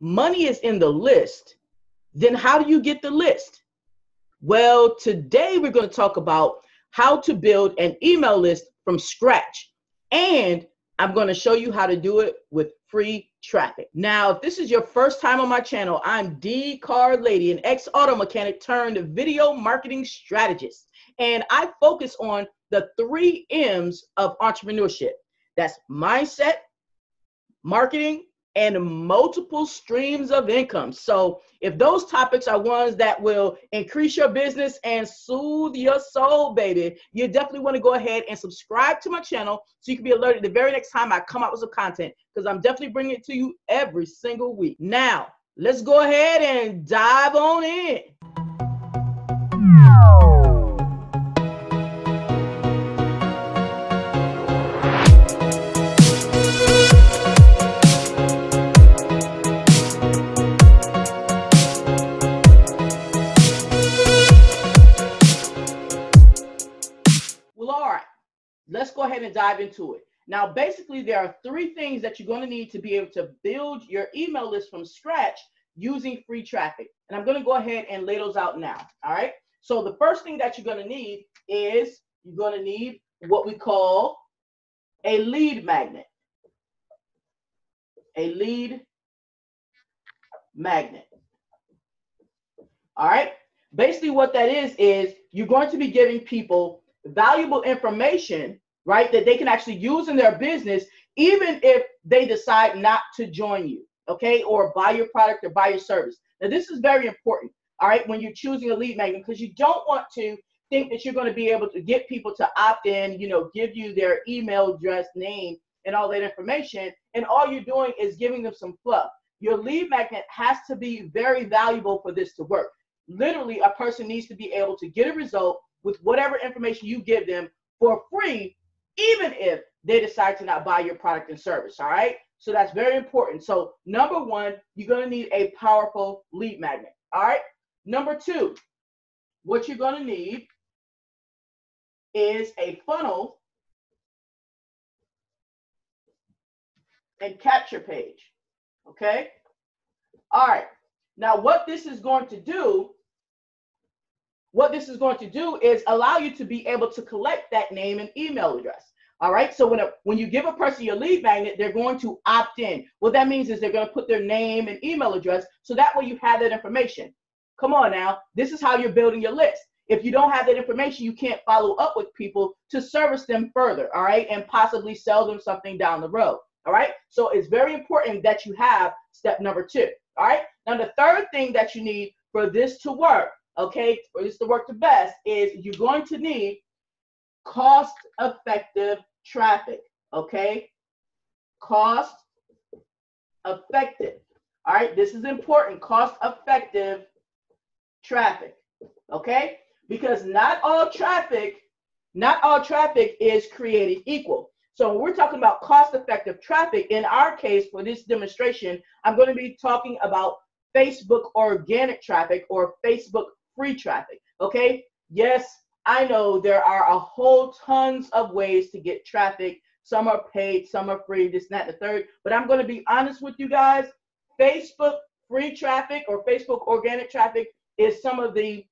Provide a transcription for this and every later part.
money is in the list, then how do you get the list? Well, today we're going to talk about how to build an email list from scratch. And I'm going to show you how to do it with free traffic. Now, if this is your first time on my channel, I'm Dee Car Lady, an ex auto mechanic turned video marketing strategist. And I focus on the three M's of entrepreneurship that's mindset, marketing, and multiple streams of income. So, if those topics are ones that will increase your business and soothe your soul, baby, you definitely want to go ahead and subscribe to my channel so you can be alerted the very next time I come out with some content because I'm definitely bringing it to you every single week. Now, let's go ahead and dive on in. Let's go ahead and dive into it. Now, basically, there are three things that you're going to need to be able to build your email list from scratch using free traffic. And I'm going to go ahead and lay those out now. All right. So, the first thing that you're going to need is you're going to need what we call a lead magnet. A lead magnet. All right. Basically, what that is, is you're going to be giving people valuable information right? That they can actually use in their business, even if they decide not to join you, okay, or buy your product or buy your service. Now, this is very important, all right, when you're choosing a lead magnet, because you don't want to think that you're going to be able to get people to opt in, you know, give you their email address, name, and all that information, and all you're doing is giving them some fluff. Your lead magnet has to be very valuable for this to work. Literally, a person needs to be able to get a result with whatever information you give them for free even if they decide to not buy your product and service. All right. So that's very important. So, number one, you're going to need a powerful lead magnet. All right. Number two, what you're going to need is a funnel and capture page. Okay. All right. Now, what this is going to do, what this is going to do is allow you to be able to collect that name and email address. All right. So when a, when you give a person your lead magnet, they're going to opt in. What that means is they're going to put their name and email address, so that way you have that information. Come on now. This is how you're building your list. If you don't have that information, you can't follow up with people to service them further. All right, and possibly sell them something down the road. All right. So it's very important that you have step number two. All right. Now the third thing that you need for this to work, okay, for this to work the best, is you're going to need cost effective traffic, okay? Cost effective. All right, this is important. Cost effective traffic, okay? Because not all traffic, not all traffic is created equal. So when we're talking about cost effective traffic, in our case for this demonstration, I'm going to be talking about Facebook organic traffic or Facebook free traffic, okay? Yes, I know there are a whole tons of ways to get traffic. Some are paid, some are free, this, that, the third. But I'm going to be honest with you guys. Facebook free traffic or Facebook organic traffic is some of the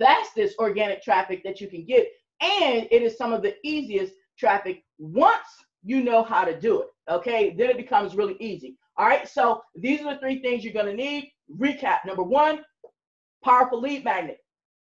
fastest organic traffic that you can get. And it is some of the easiest traffic once you know how to do it. Okay, then it becomes really easy. All right, so these are the three things you're going to need. Recap number one, powerful lead magnet.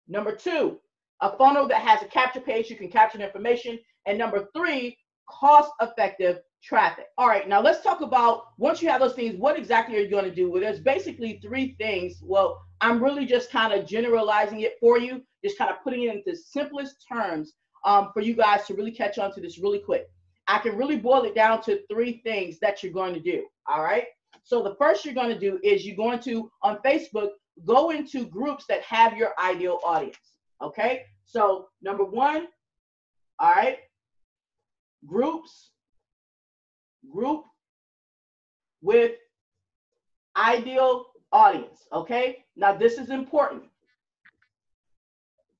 Number two, a funnel that has a capture page you can capture information. And number three, cost effective traffic. All right, now let's talk about once you have those things, what exactly are you going to do? Well, there's basically three things. Well, I'm really just kind of generalizing it for you, just kind of putting it into simplest terms um, for you guys to really catch on to this really quick. I can really boil it down to three things that you're going to do. All right. So the first you're going to do is you're going to on Facebook go into groups that have your ideal audience. Okay. So number one, all right, groups, group with ideal audience. Okay. Now this is important.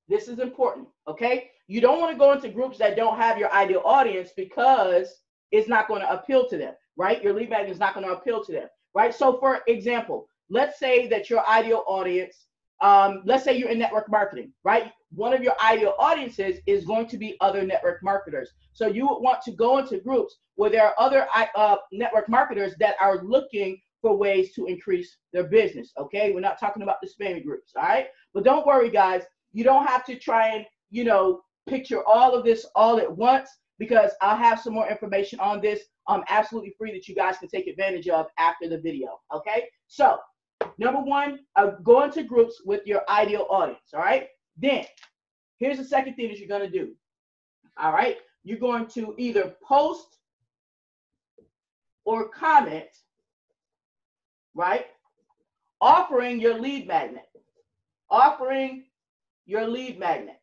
This is important. Okay. You don't want to go into groups that don't have your ideal audience because it's not going to appeal to them, right? Your lead magnet is not going to appeal to them. right? So for example, let's say that your ideal audience, um, let's say you're in network marketing, right? One of your ideal audiences is going to be other network marketers. So you would want to go into groups where there are other uh, network marketers that are looking for ways to increase their business. Okay, we're not talking about the spammy groups, all right? But don't worry, guys. You don't have to try and you know picture all of this all at once because I'll have some more information on this um absolutely free that you guys can take advantage of after the video. Okay, so number one, uh, go into groups with your ideal audience. All right, then here's the second thing that you're gonna do. All right, you're going to either post or comment right? Offering your lead magnet. Offering your lead magnet.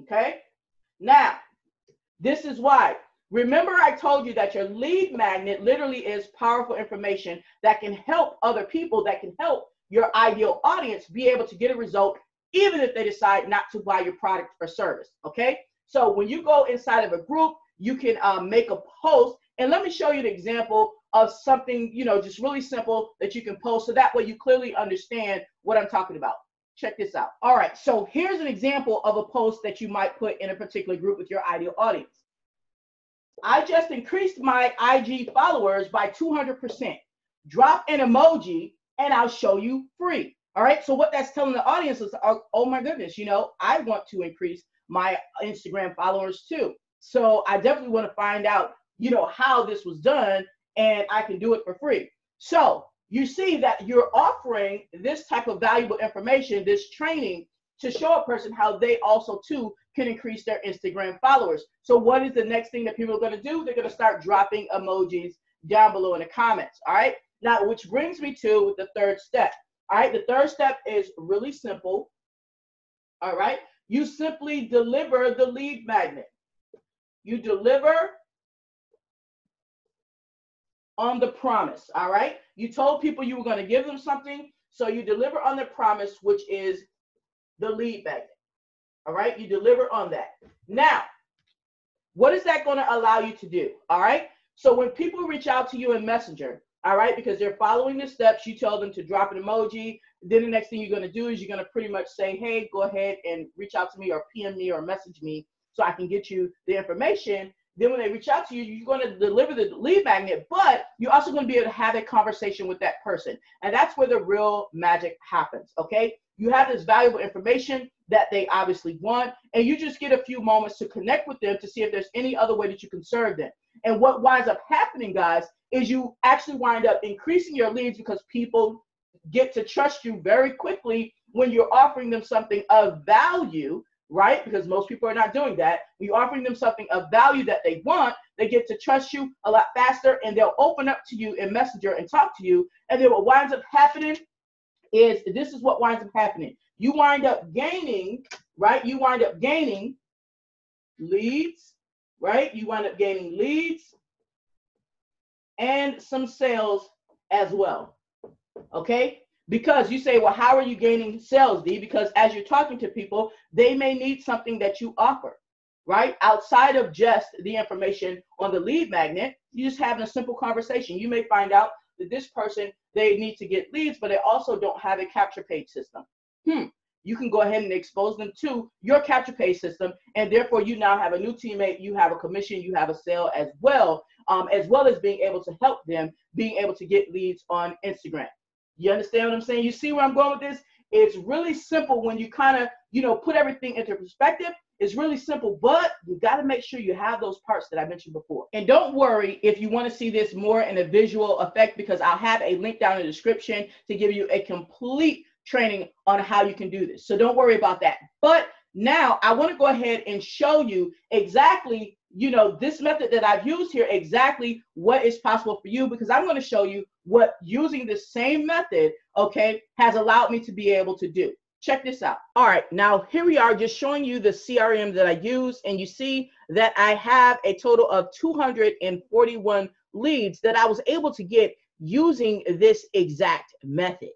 Okay? Now, this is why. Remember, I told you that your lead magnet literally is powerful information that can help other people, that can help your ideal audience be able to get a result, even if they decide not to buy your product or service. Okay? So when you go inside of a group, you can um, make a post. And let me show you an example of something, you know, just really simple that you can post. So that way you clearly understand what I'm talking about. Check this out. All right, so here's an example of a post that you might put in a particular group with your ideal audience. I just increased my IG followers by 200%. Drop an emoji and I'll show you free. All right, so what that's telling the audience is, oh, oh my goodness, you know, I want to increase my Instagram followers too. So I definitely want to find out, you know, how this was done and I can do it for free. So you see that you're offering this type of valuable information, this training to show a person how they also too can increase their Instagram followers. So what is the next thing that people are going to do? They're going to start dropping emojis down below in the comments. All right. Now, which brings me to the third step. All right. The third step is really simple. All right. You simply deliver the lead magnet. You deliver on the promise. All right. You told people you were going to give them something. So you deliver on the promise, which is the lead magnet. All right. You deliver on that. Now, what is that going to allow you to do? All right. So when people reach out to you in Messenger, all right, because they're following the steps, you tell them to drop an emoji. Then the next thing you're going to do is you're going to pretty much say, hey, go ahead and reach out to me or PM me or message me so I can get you the information. Then when they reach out to you, you're going to deliver the lead magnet, but you're also going to be able to have a conversation with that person. And that's where the real magic happens. Okay. You have this valuable information that they obviously want, and you just get a few moments to connect with them to see if there's any other way that you can serve them. And what winds up happening, guys, is you actually wind up increasing your leads because people get to trust you very quickly when you're offering them something of value right? Because most people are not doing that. When you're offering them something of value that they want. They get to trust you a lot faster and they'll open up to you in Messenger and talk to you. And then what winds up happening is this is what winds up happening. You wind up gaining, right? You wind up gaining leads, right? You wind up gaining leads and some sales as well. Okay? Because you say, well, how are you gaining sales, Dee? Because as you're talking to people, they may need something that you offer, right? Outside of just the information on the lead magnet, you just having a simple conversation. You may find out this person, they need to get leads, but they also don't have a capture page system. Hmm. You can go ahead and expose them to your capture page system, and therefore you now have a new teammate, you have a commission, you have a sale as well, um, as well as being able to help them being able to get leads on Instagram. You understand what I'm saying? You see where I'm going with this? It's really simple when you kind of, you know, put everything into perspective. It's really simple, but you got to make sure you have those parts that I mentioned before. And don't worry if you want to see this more in a visual effect because I'll have a link down in the description to give you a complete training on how you can do this. So don't worry about that. But now I want to go ahead and show you exactly you know, this method that I've used here, exactly what is possible for you, because I'm going to show you what using the same method, okay, has allowed me to be able to do. Check this out. All right, now here we are just showing you the CRM that I use, and you see that I have a total of 241 leads that I was able to get using this exact method.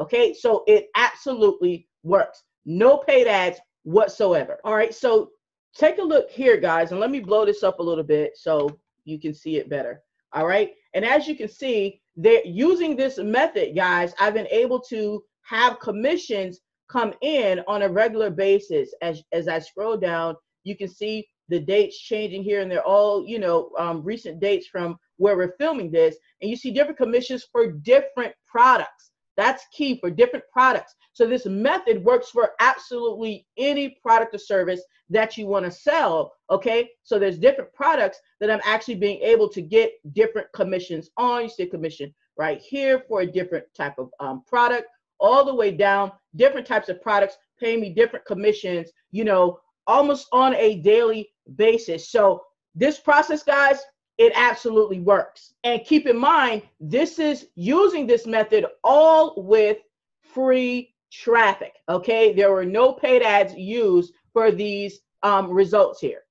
Okay, so it absolutely works. No paid ads whatsoever. All right, so take a look here, guys, and let me blow this up a little bit so you can see it better. All right. And as you can see, they're using this method, guys. I've been able to have commissions come in on a regular basis. As as I scroll down, you can see the dates changing here, and they're all you know um, recent dates from where we're filming this, and you see different commissions for different products. That's key for different products. So this method works for absolutely any product or service that you want to sell. Okay. So there's different products that I'm actually being able to get different commissions on. You see commission right here for a different type of um, product, all the way down, different types of products pay me different commissions, you know, almost on a daily basis. So this process, guys, it absolutely works. And keep in mind, this is using this method all with free traffic. Okay, there were no paid ads used for these um, results here.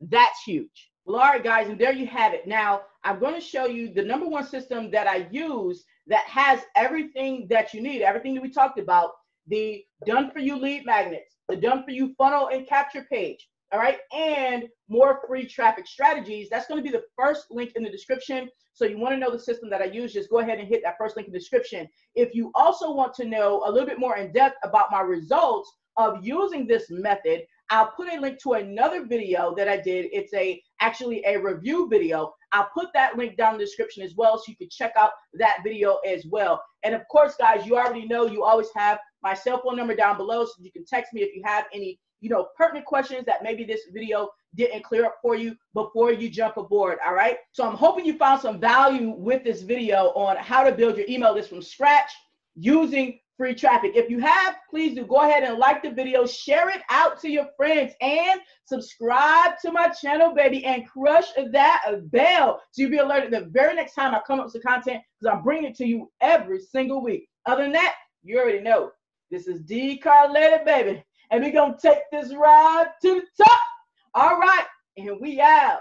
That's huge. Well, all right, guys, and there you have it. Now, I'm going to show you the number one system that I use that has everything that you need, everything that we talked about the done for you lead magnets, the done for you funnel and capture page, all right, and more free traffic strategies. That's going to be the first link in the description. So you want to know the system that I use, just go ahead and hit that first link in the description. If you also want to know a little bit more in depth about my results of using this method, I'll put a link to another video that I did. It's a actually a review video. I'll put that link down in the description as well so you can check out that video as well. And of course, guys, you already know you always have my cell phone number down below so you can text me if you have any you know, pertinent questions that maybe this video didn't clear up for you before you jump aboard. All right. So I'm hoping you found some value with this video on how to build your email list from scratch using free traffic. If you have, please do go ahead and like the video, share it out to your friends, and subscribe to my channel, baby, and crush that bell so you'll be alerted the very next time I come up with content because I'm bringing it to you every single week. Other than that, you already know. This is Dee Car Lady, baby and we're going to take this ride to the top. All right, and we out.